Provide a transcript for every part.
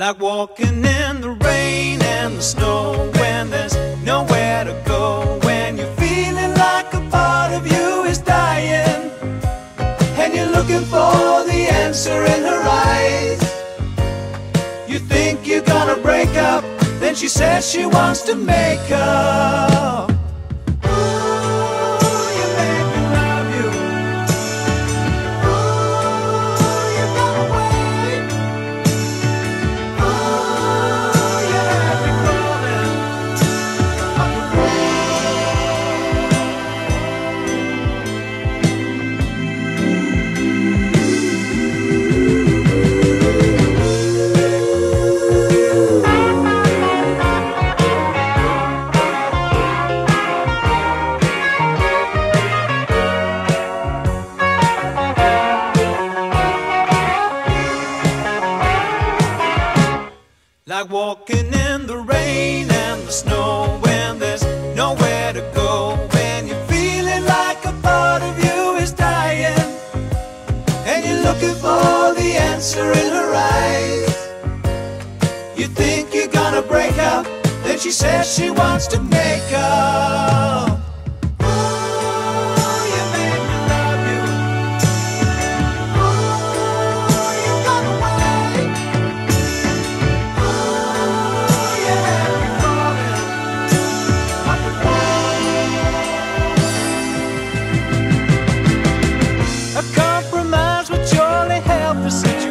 Like walking in the rain and the snow when there's nowhere to go. When you're feeling like a part of you is dying. And you're looking for the answer in her eyes. You think you're gonna break up, then she says she wants to make up. Like walking in the rain and the snow when there's nowhere to go. When you're feeling like a part of you is dying. And you're looking for the answer in her eyes. You think you're gonna break up, then she says she wants to make up.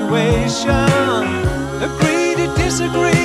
situation. Agree to disagree.